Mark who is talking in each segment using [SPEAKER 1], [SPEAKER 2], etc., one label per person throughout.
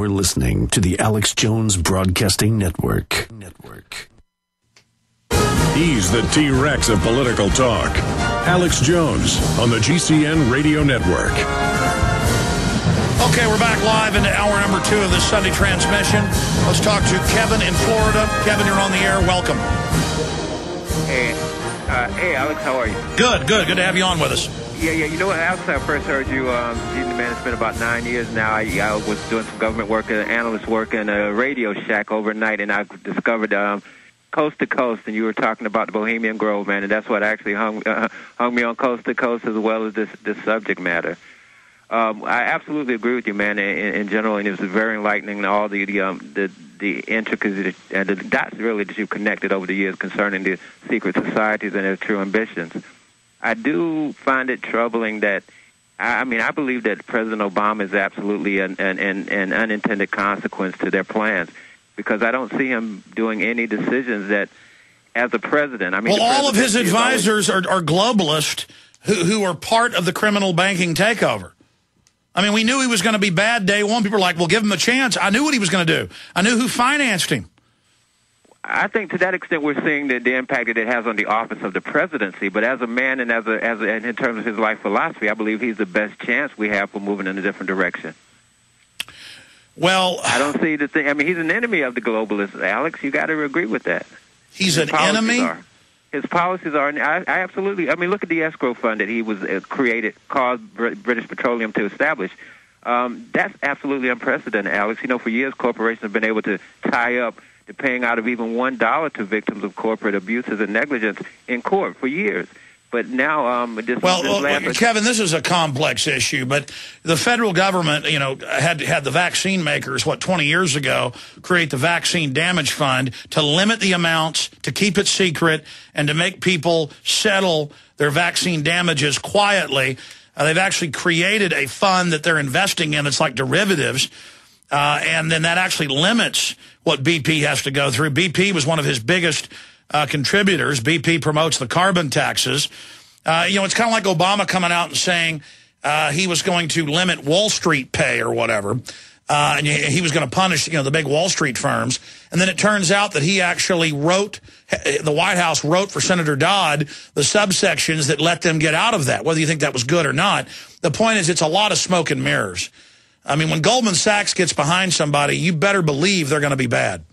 [SPEAKER 1] We're listening to the Alex Jones Broadcasting Network. Network.
[SPEAKER 2] He's the T Rex of political talk. Alex Jones on the GCN Radio Network.
[SPEAKER 3] Okay, we're back live into hour number two of this Sunday transmission. Let's talk to Kevin in Florida. Kevin, you're on the air. Welcome.
[SPEAKER 4] Hey, uh, hey, Alex, how are you?
[SPEAKER 3] Good, good. Good to have you on with us.
[SPEAKER 4] Yeah, yeah. You know what, Alex? I first heard you. Um, man. It's been about nine years now. I, I was doing some government work, uh, analyst work in a Radio Shack overnight, and I discovered um, Coast to Coast, and you were talking about the Bohemian Grove, man, and that's what actually hung uh, hung me on Coast to Coast as well as this this subject matter. Um, I absolutely agree with you, man. In, in general, and it was very enlightening. All the the um, the, the intricacies and the dots really that you've connected over the years concerning the secret societies and their true ambitions. I do find it troubling that. I mean, I believe that President Obama is absolutely an, an, an, unintended consequence to their plans because I don't see him doing any decisions that, as a president, I mean,
[SPEAKER 3] well, all of his advisors always, are, are globalists who, who are part of the criminal banking takeover. I mean, we knew he was going to be bad day one. People were like, well, give him a chance. I knew what he was going to do. I knew who financed him.
[SPEAKER 4] I think to that extent we're seeing the, the impact that it has on the office of the presidency. But as a man and as a, as a, and in terms of his life philosophy, I believe he's the best chance we have for moving in a different direction.
[SPEAKER 3] Well,
[SPEAKER 4] I don't see the thing. I mean, he's an enemy of the globalists, Alex. You got to agree with that.
[SPEAKER 3] He's his an enemy.
[SPEAKER 4] Are, his policies are. I, I absolutely. I mean, look at the escrow fund that he was uh, created, caused British Petroleum to establish. Um, that's absolutely unprecedented, Alex. You know, for years corporations have been able to tie up the paying out of even one dollar to victims of corporate abuses and negligence in court for years. But now, um, this,
[SPEAKER 3] well,
[SPEAKER 4] this
[SPEAKER 3] well Kevin, this is a complex issue, but the federal government, you know, had had the vaccine makers what 20 years ago create the vaccine damage fund to limit the amounts, to keep it secret, and to make people settle their vaccine damages quietly. Uh, they've actually created a fund that they're investing in. It's like derivatives. Uh, and then that actually limits what BP has to go through. BP was one of his biggest uh, contributors. BP promotes the carbon taxes. Uh, you know, it's kind of like Obama coming out and saying uh, he was going to limit Wall Street pay or whatever. Uh, and he was going to punish, you know, the big Wall Street firms. And then it turns out that he actually wrote, the White House wrote for Senator Dodd the subsections that let them get out of that, whether you think that was good or not. The point is it's a lot of smoke and mirrors. I mean, when Goldman Sachs gets behind somebody, you better believe they're going to be bad.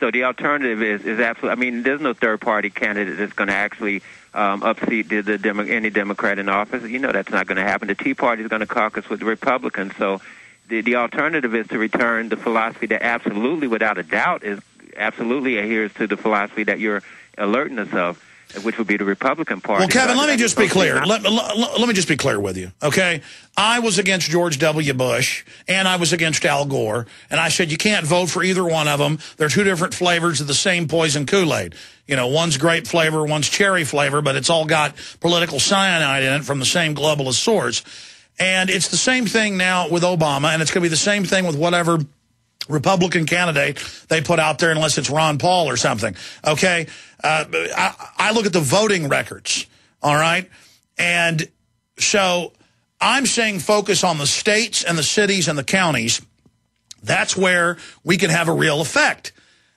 [SPEAKER 4] So the alternative is is absolutely. I mean, there's no third party candidate that's going to actually um, upseat the, the Demo, any Democrat in office. You know that's not going to happen. The Tea Party is going to caucus with the Republicans. So the the alternative is to return the philosophy that absolutely, without a doubt, is absolutely adheres to the philosophy that you're alerting us of which would be the Republican Party.
[SPEAKER 3] Well, Kevin, let me just be clear. Let, let, let, me just be clear with you, okay? I was against George W. Bush, and I was against Al Gore, and I said you can't vote for either one of them. They're two different flavors of the same poison Kool-Aid. You know, one's grape flavor, one's cherry flavor, but it's all got political cyanide in it from the same globalist source. And it's the same thing now with Obama, and it's going to be the same thing with whatever Republican candidate they put out there unless it's Ron Paul or something. Okay? Uh, I, I look at the voting records, all right? And so I'm saying focus on the states and the cities and the counties. That's where we can have a real effect.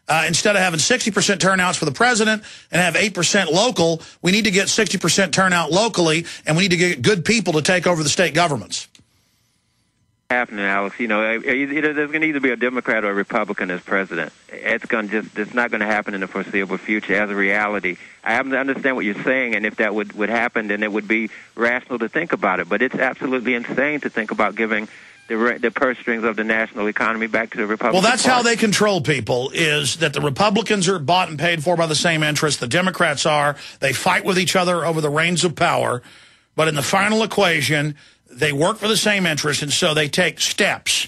[SPEAKER 3] Uh, instead of having 60% turnouts for the president and have 8% local, we need to get 60% turnout locally, and we need to get good people to take over the state governments
[SPEAKER 4] happening, Alex. You know, either there's going to either be a Democrat or a Republican as president. It's going to just it's not going to happen in the foreseeable future as a reality. I understand what you're saying, and if that would would happen, then it would be rational to think about it. But it's absolutely insane to think about giving the the purse strings of the national economy back to the Republican.
[SPEAKER 3] Well, that's
[SPEAKER 4] Party.
[SPEAKER 3] how they control people. Is that the Republicans are bought and paid for by the same interests the Democrats are. They fight with each other over the reins of power, but in the final equation they work for the same interest, and so they take steps.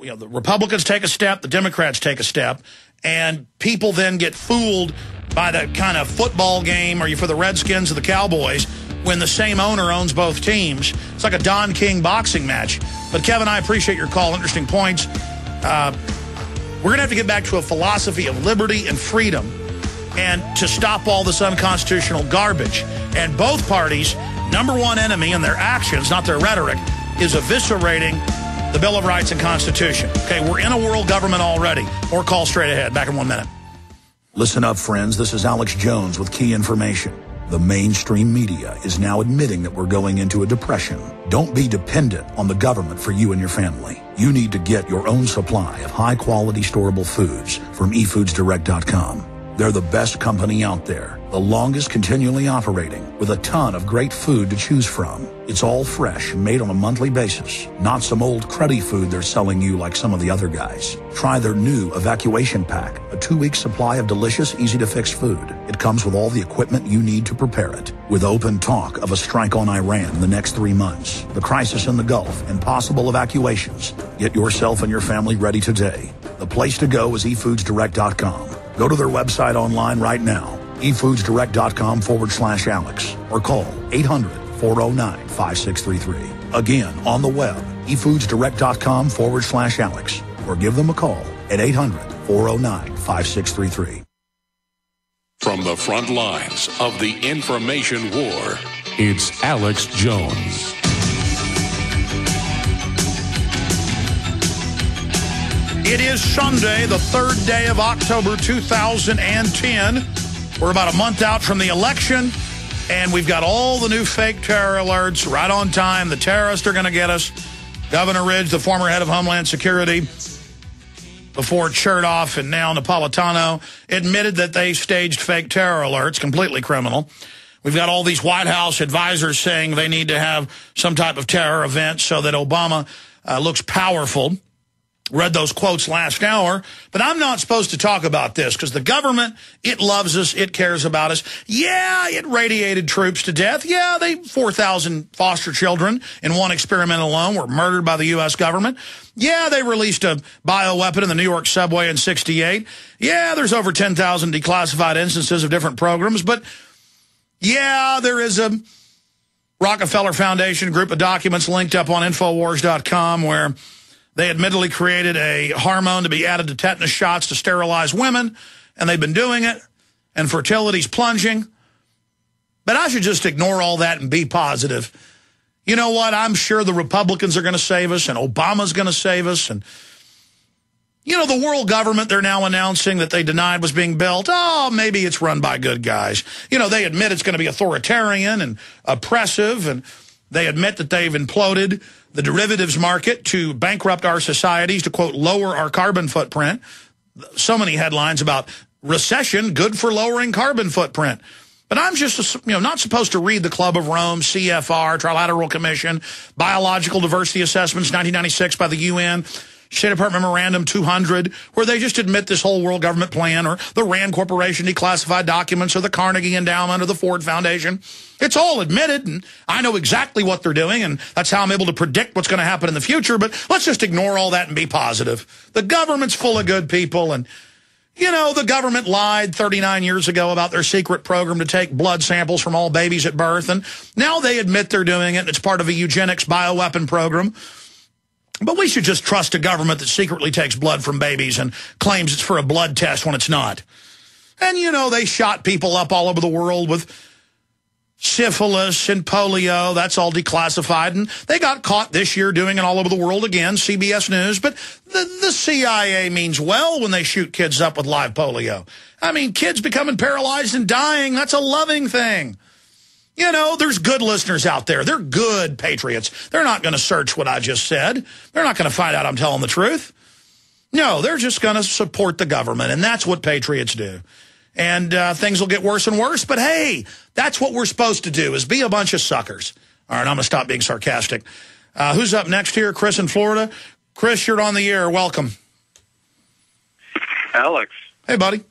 [SPEAKER 3] You know, the Republicans take a step, the Democrats take a step, and people then get fooled by the kind of football game, are you for the Redskins or the Cowboys, when the same owner owns both teams. It's like a Don King boxing match. But, Kevin, I appreciate your call. Interesting points. Uh, we're going to have to get back to a philosophy of liberty and freedom and to stop all this unconstitutional garbage. And both parties number one enemy in their actions, not their rhetoric, is eviscerating the Bill of Rights and Constitution. Okay, we're in a world government already. More call straight ahead. Back in one minute.
[SPEAKER 5] Listen up, friends. This is Alex Jones with key information. The mainstream media is now admitting that we're going into a depression. Don't be dependent on the government for you and your family. You need to get your own supply of high quality storable foods from efoodsdirect.com. They're the best company out there, the longest continually operating, with a ton of great food to choose from. It's all fresh, made on a monthly basis, not some old cruddy food they're selling you like some of the other guys. Try their new evacuation pack, a two-week supply of delicious, easy-to-fix food. It comes with all the equipment you need to prepare it. With open talk of a strike on Iran the next three months, the crisis in the Gulf, and possible evacuations, get yourself and your family ready today. The place to go is efoodsdirect.com. Go to their website online right now, efoodsdirect.com forward slash Alex, or call 800 409 5633. Again, on the web, efoodsdirect.com forward slash Alex, or give them a call at 800 409 5633.
[SPEAKER 2] From the front lines of the information war, it's Alex Jones.
[SPEAKER 3] It is Sunday, the third day of October 2010. We're about a month out from the election, and we've got all the new fake terror alerts right on time. The terrorists are going to get us. Governor Ridge, the former head of Homeland Security, before Chertoff and now Napolitano, admitted that they staged fake terror alerts, completely criminal. We've got all these White House advisors saying they need to have some type of terror event so that Obama uh, looks powerful read those quotes last hour, but I'm not supposed to talk about this because the government, it loves us, it cares about us. Yeah, it radiated troops to death. Yeah, they 4,000 foster children in one experiment alone were murdered by the U.S. government. Yeah, they released a bioweapon in the New York subway in 68. Yeah, there's over 10,000 declassified instances of different programs, but yeah, there is a Rockefeller Foundation group of documents linked up on Infowars.com where they admittedly created a hormone to be added to tetanus shots to sterilize women, and they've been doing it, and fertility's plunging. But I should just ignore all that and be positive. You know what? I'm sure the Republicans are going to save us, and Obama's going to save us, and you know, the world government they're now announcing that they denied was being built. Oh, maybe it's run by good guys. You know, they admit it's going to be authoritarian and oppressive, and they admit that they've imploded the derivatives market to bankrupt our societies, to, quote, lower our carbon footprint. So many headlines about recession, good for lowering carbon footprint. But I'm just, you know, not supposed to read the Club of Rome, CFR, Trilateral Commission, Biological Diversity Assessments, 1996 by the UN, State Department Memorandum 200, where they just admit this whole world government plan, or the RAND Corporation declassified documents, or the Carnegie Endowment, or the Ford Foundation. It's all admitted, and I know exactly what they're doing, and that's how I'm able to predict what's going to happen in the future, but let's just ignore all that and be positive. The government's full of good people, and you know, the government lied 39 years ago about their secret program to take blood samples from all babies at birth, and now they admit they're doing it, and it's part of a eugenics bioweapon program. But we should just trust a government that secretly takes blood from babies and claims it's for a blood test when it's not. And, you know, they shot people up all over the world with syphilis and polio. That's all declassified. And they got caught this year doing it all over the world again, CBS News. But the, the CIA means well when they shoot kids up with live polio. I mean, kids becoming paralyzed and dying, that's a loving thing. You know, there's good listeners out there. They're good patriots. They're not going to search what I just said. They're not going to find out I'm telling the truth. No, they're just going to support the government, and that's what patriots do. And uh, things will get worse and worse, but hey, that's what we're supposed to do, is be a bunch of suckers. All right, I'm going to stop being sarcastic. Uh, who's up next here? Chris in Florida. Chris, you're on the air. Welcome.
[SPEAKER 6] Alex.
[SPEAKER 3] Hey, buddy.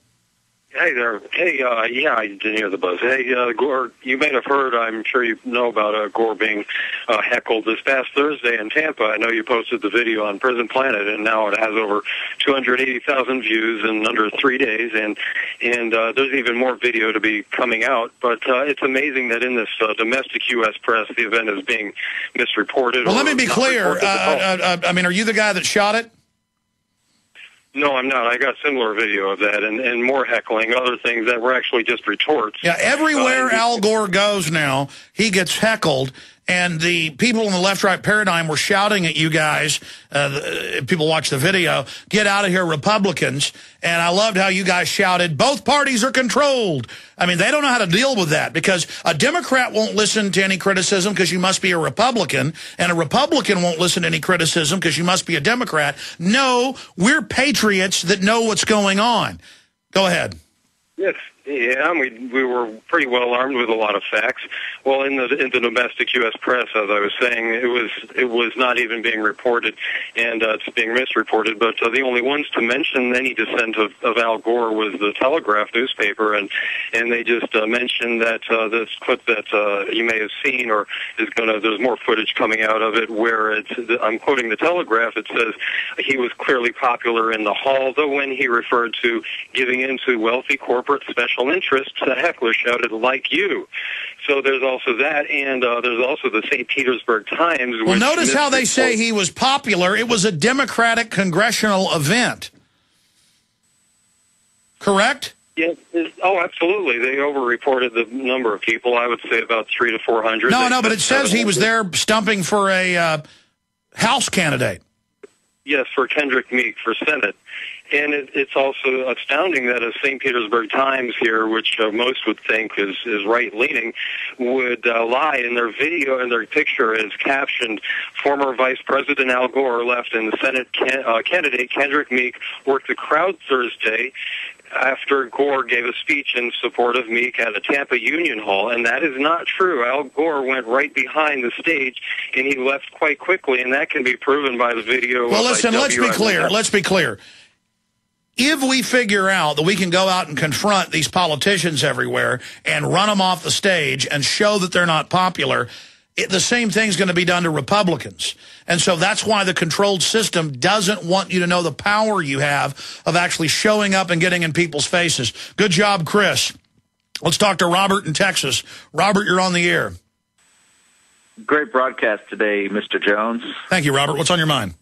[SPEAKER 6] Hey there. Hey, uh, yeah, I didn't hear the buzz. Hey, uh, Gore, you may have heard, I'm sure you know about uh, Gore being uh, heckled this past Thursday in Tampa. I know you posted the video on Prison Planet, and now it has over 280,000 views in under three days, and and uh, there's even more video to be coming out. But uh, it's amazing that in this uh, domestic U.S. press, the event is being misreported.
[SPEAKER 3] Well, let me be clear. Uh, uh, uh, I mean, are you the guy that shot it?
[SPEAKER 6] No, I'm not. I got similar video of that and, and more heckling, other things that were actually just retorts.
[SPEAKER 3] Yeah, everywhere uh, Al Gore goes now, he gets heckled. And the people in the left-right paradigm were shouting at you guys, uh, people watch the video, get out of here, Republicans. And I loved how you guys shouted, both parties are controlled. I mean, they don't know how to deal with that because a Democrat won't listen to any criticism because you must be a Republican, and a Republican won't listen to any criticism because you must be a Democrat. No, we're patriots that know what's going on. Go ahead.
[SPEAKER 6] Yes, yeah, we we were pretty well armed with a lot of facts. Well, in the in the domestic U.S. press, as I was saying, it was it was not even being reported, and uh, it's being misreported. But uh, the only ones to mention any dissent of, of Al Gore was the Telegraph newspaper, and and they just uh, mentioned that uh, this clip that uh, you may have seen, or is going to there's more footage coming out of it, where it's I'm quoting the Telegraph. It says he was clearly popular in the hall, though when he referred to giving into wealthy corporate special interests, the heckler shouted, like you. So there's also that, and uh, there's also the St. Petersburg Times.
[SPEAKER 3] Well, notice how they say he was popular. It was a Democratic congressional event. Correct?
[SPEAKER 6] Yes. Oh, absolutely. They overreported the number of people. I would say about three to 400.
[SPEAKER 3] No, no, but it says he was there stumping for a uh, House candidate.
[SPEAKER 6] Yes, for Kendrick Meek for Senate. And it, it's also astounding that a St. Petersburg Times here, which uh, most would think is, is right-leaning, would uh, lie in their video and their picture is captioned, former Vice President Al Gore left and the Senate can, uh, candidate Kendrick Meek worked the crowd Thursday after Gore gave a speech in support of Meek at a Tampa Union Hall, and that is not true. Al Gore went right behind the stage, and he left quite quickly, and that can be proven by the video.
[SPEAKER 3] Well, listen, let's be clear. Let's be clear if we figure out that we can go out and confront these politicians everywhere and run them off the stage and show that they're not popular, it, the same thing's going to be done to Republicans. And so that's why the controlled system doesn't want you to know the power you have of actually showing up and getting in people's faces. Good job, Chris. Let's talk to Robert in Texas. Robert, you're on the air.
[SPEAKER 7] Great broadcast today, Mr. Jones.
[SPEAKER 3] Thank you, Robert. What's on your mind?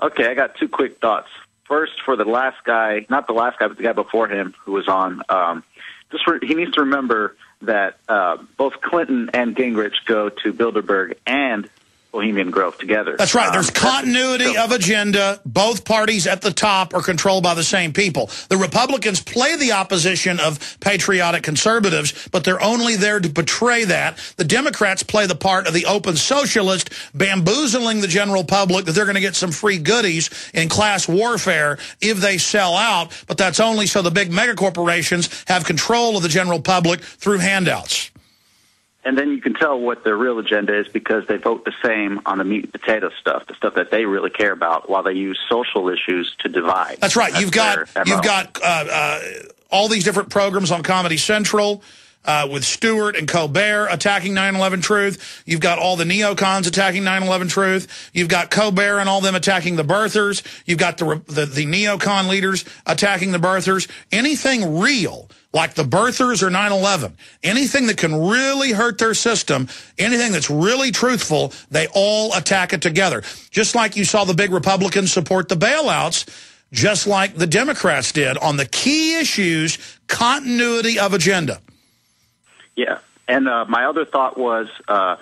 [SPEAKER 7] Okay, I got two quick thoughts first for the last guy, not the last guy, but the guy before him who was on. Um, just for, he needs to remember that uh, both Clinton and Gingrich go to Bilderberg and Bohemian Grove together.
[SPEAKER 3] That's right. There's um, continuity of agenda. Both parties at the top are controlled by the same people. The Republicans play the opposition of patriotic conservatives, but they're only there to betray that. The Democrats play the part of the open socialist, bamboozling the general public that they're going to get some free goodies in class warfare if they sell out, but that's only so the big megacorporations have control of the general public through handouts
[SPEAKER 7] and then you can tell what their real agenda is because they vote the same on the meat and potato stuff, the stuff that they really care about, while they use social issues to divide.
[SPEAKER 3] That's right. That's you've got you've got uh, uh, all these different programs on Comedy Central. Uh, with Stewart and Colbert attacking 9-11 Truth. You've got all the neocons attacking 9-11 Truth. You've got Colbert and all them attacking the birthers. You've got the, the, the neocon leaders attacking the birthers. Anything real like the birthers or 9-11, anything that can really hurt their system, anything that's really truthful, they all attack it together. Just like you saw the big Republicans support the bailouts, just like the Democrats did on the key issues, continuity of agenda.
[SPEAKER 7] Yeah, and uh, my other thought was... Uh,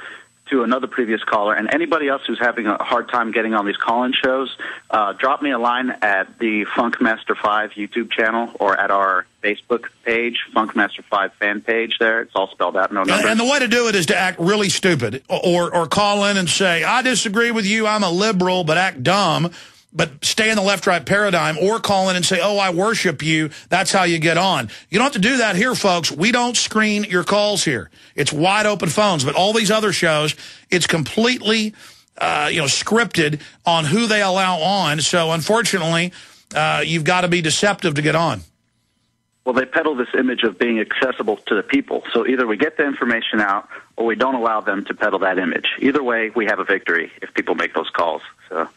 [SPEAKER 7] to another previous caller and anybody else who's having a hard time getting on these call-in shows, uh, drop me a line at the Funkmaster 5 YouTube channel or at our Facebook page, Funkmaster 5 fan page there. It's all spelled out, no numbers.
[SPEAKER 3] And the way to do it is to act really stupid or, or call in and say, I disagree with you, I'm a liberal, but act dumb but stay in the left-right paradigm or call in and say, oh, I worship you. That's how you get on. You don't have to do that here, folks. We don't screen your calls here. It's wide open phones. But all these other shows, it's completely, uh, you know, scripted on who they allow on. So, unfortunately, uh, you've got to be deceptive to get on.
[SPEAKER 7] Well, they peddle this image of being accessible to the people. So either we get the information out or we don't allow them to peddle that image. Either way, we have a victory if people make those calls. So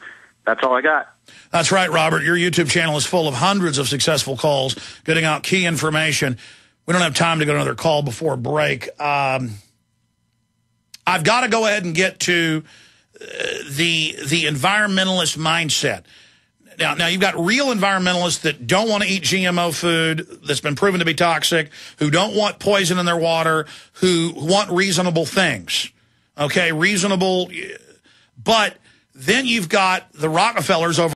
[SPEAKER 7] that's all I got.
[SPEAKER 3] That's right, Robert. Your YouTube channel is full of hundreds of successful calls, getting out key information. We don't have time to go to another call before break. Um, I've got to go ahead and get to uh, the the environmentalist mindset. Now, now you've got real environmentalists that don't want to eat GMO food that's been proven to be toxic, who don't want poison in their water, who want reasonable things. Okay, reasonable. But then you've got the Rockefellers over